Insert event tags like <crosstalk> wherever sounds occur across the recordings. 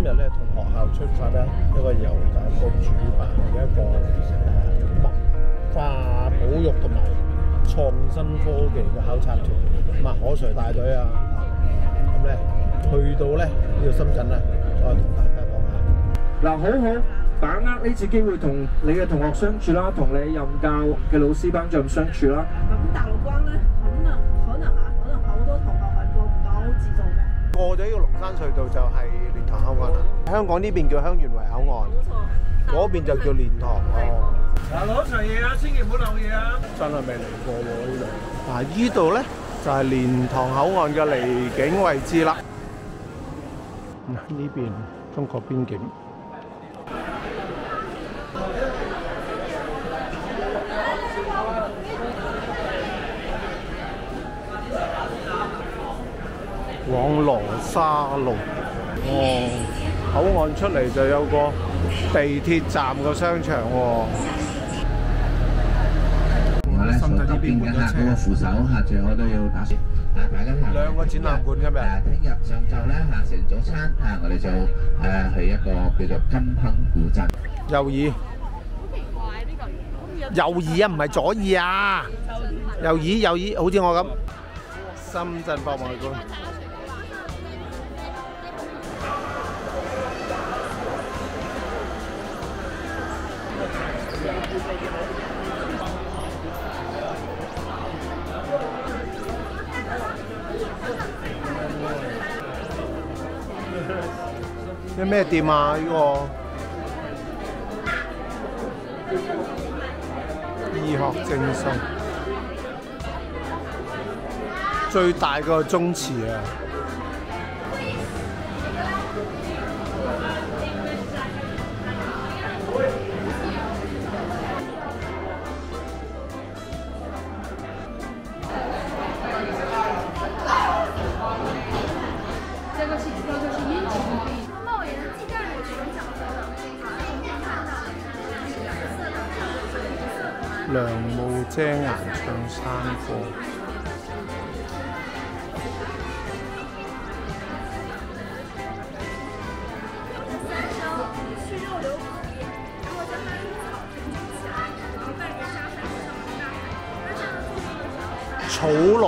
今日咧同學校出發咧，一個由教育局主辦嘅一個誒文化保育同埋創新科技嘅考察團，咁啊可 Sir 帶隊啊，咁咧去到咧呢個深圳咧，我同大家講下。嗱，好好把握呢次機會同你嘅同學相處啦，同你任教嘅老師班長相處啦。咁大陸關咧，可能可能啊，可能好多同學係過唔到自助嘅。過咗呢個龍山隧道就係蓮塘口岸啦。香港呢邊叫香園圍口岸，嗰邊就叫蓮塘。哦，嗱，攞場嘢啊，千祈唔好漏嘢啊！真係未嚟過喎呢度。嗱，呢度咧就係蓮塘口岸嘅離境位置啦。嗱，呢邊中國邊境。往羅沙路，哦，口岸出嚟就有個地鐵站個商場喎。我咧手側邊嘅客嗰個扶手下住我都要打算，啊大家行兩個展覽館今日誒，聽日上晝咧嚇食早餐嚇，我哋就誒去一個叫做金亨古鎮。右耳。右耳啊，唔係左耳啊。右耳右耳，好似我咁。深圳博物館。有咩店啊？呢、個醫學精神，最大個宗祠啊！遮眼唱山歌。草填充起来，然后拌着沙粉上大海。那这样的做法比较草龍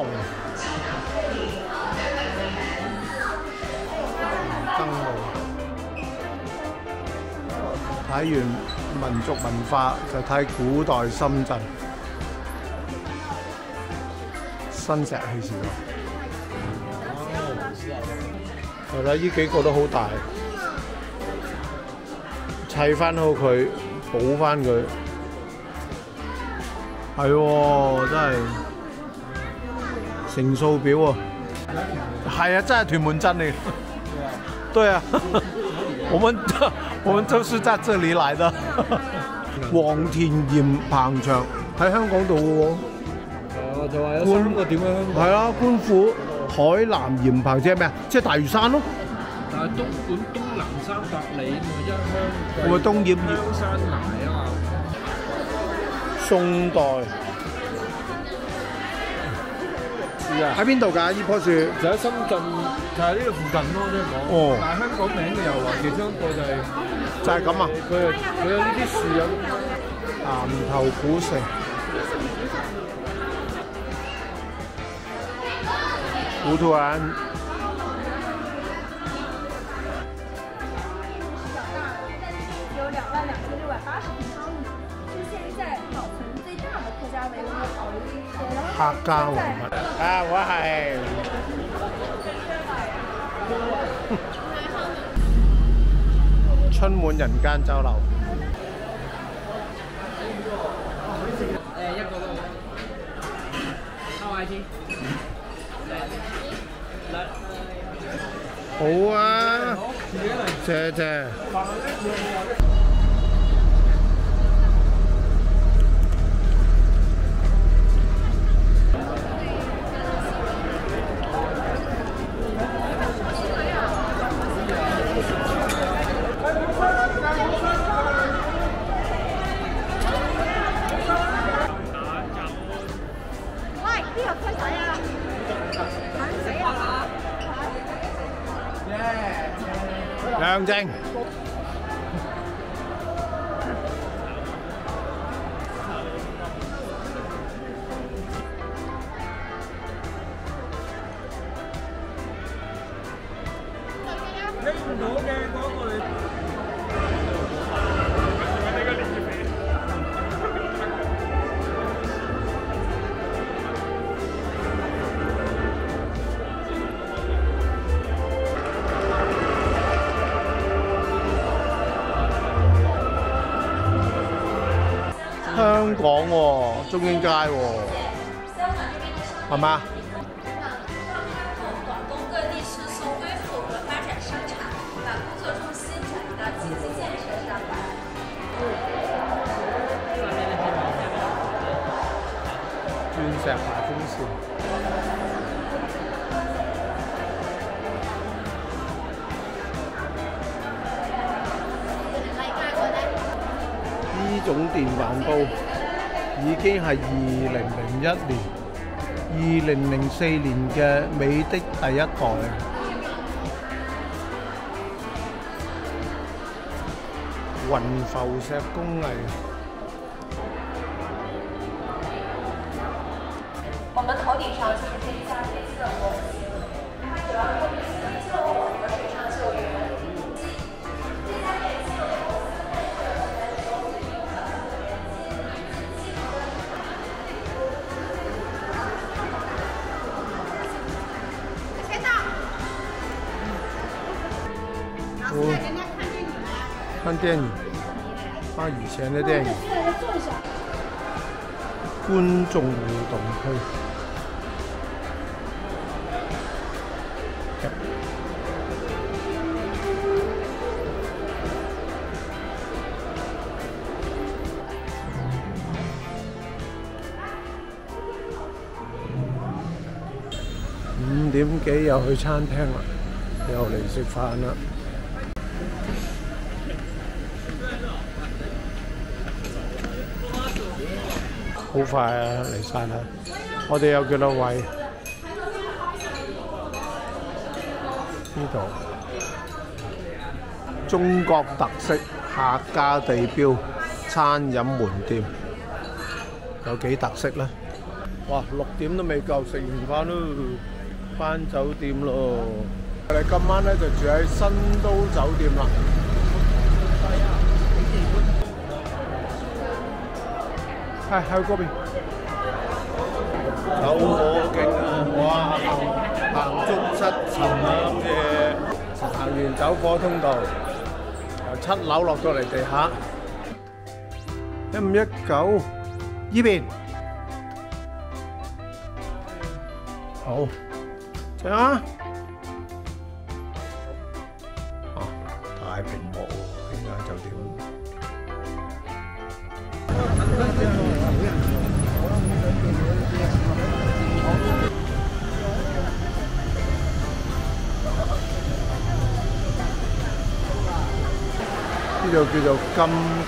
燈籠，睇完民族文化就睇古代深圳新石器時代。係啦，呢幾個都好大，砌翻好佢，補翻佢，係喎，真係。成數表喎，係啊，真係屯門鎮嚟。對啊，我們 <laughs> 我們都是在這裡來的。黃田鹽棚場喺香港度嘅喎。我就話有三個點樣香港，係啊，官府海南鹽棚即係咩啊？即係大嶼山咯。但係東莞東南三百里咁啊，一鄉會東鹽香山崖啊嘛。宋代是啊，喺邊度㗎？呢棵樹就喺深圳，就係呢個附近咯，即係講。哦但係香港名嘅又話其中一個就係就係咁啊！佢係佢有呢啲樹有。南頭古城。古圖案。有两万两千六百八十平方米，是现在保存最大的客家文物。对，然后客家文物啊！我係春滿人間酒樓。誒一個都好。開位先。好啊，謝謝。Dang. 济建设上来。鑽石大風扇。呢種電飯煲已經係二零零一年、二零零四年嘅美的第一代。雲浮石工藝。电影，看以前的电影。观众互动区。五点几又去餐厅啦，又嚟食饭啦。好快啊，嚟晒啦！我哋有幾多位？呢度中國特色客家地標餐飲門店，有幾特色呢？哇！六點都未夠，食完飯咯，翻酒店咯。我哋今晚咧就住喺新都酒店啦。係喺嗰邊。走火徑啊！哇，行行足七層啊咁嘅，行完走火通道，由七樓落到嚟地下。一五一九，依邊。好，正啊！呢度叫做金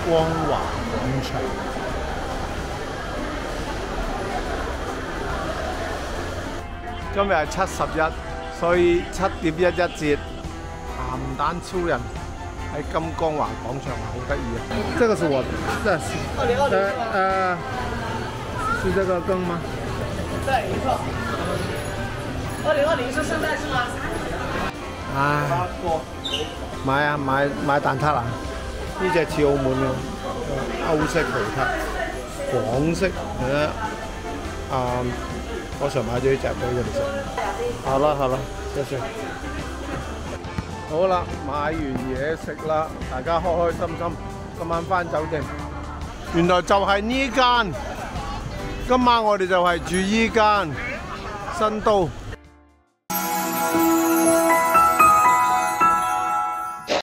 光華廣場。今日係七十一，所以七點一一節鹹蛋超人喺金光華廣場好得意啊！這個是我，這是呃呃是這個羹嗎？对，没错。二零二零是圣诞是吗？唉，買啊买买蛋撻啊！呢只似澳門嘅歐式葡撻，廣式誒啊！我常買咗呢只俾佢哋食。好啦好啦，謝謝。好啦，買完嘢食啦，大家開開心心，今晚翻酒店。原來就係呢間，今晚我哋就係住呢間新都。